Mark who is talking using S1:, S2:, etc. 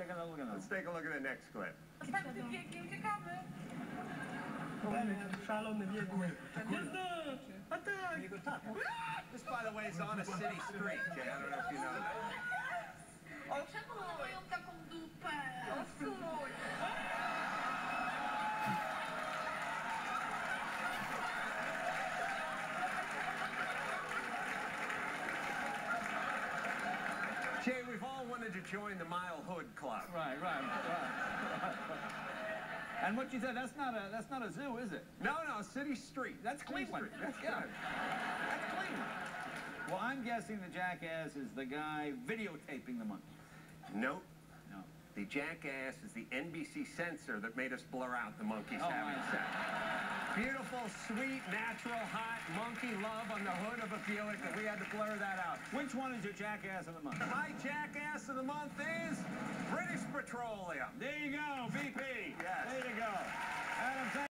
S1: take another look at
S2: Let's take a look at the next clip.
S3: Następny biegiem uciekamy.
S4: Szalony biegły. Jazda! Atak!
S2: This, by the way, is on a city street, Jay. I don't know if you Jay, we've all wanted to join the Mile Hood Club.
S1: Right, right, right. And what you said, that's not a that's not a zoo, is it?
S2: No, no, city street.
S1: That's
S2: City
S1: Cleveland.
S2: street. That's
S1: Yeah.
S2: good.
S1: That's Cleveland. Well, I'm guessing the jackass is the guy videotaping the monkey.
S2: Nope.
S1: No.
S2: The jackass is the NBC censor that made us blur out the monkeys
S1: Oh,
S2: having sex. Beautiful, sweet, natural, hot monkey love on the hood of a Buick, and we had to blur that out.
S1: Which one is your jackass of the month?
S2: My jackass of the month is British Petroleum.
S1: There you go.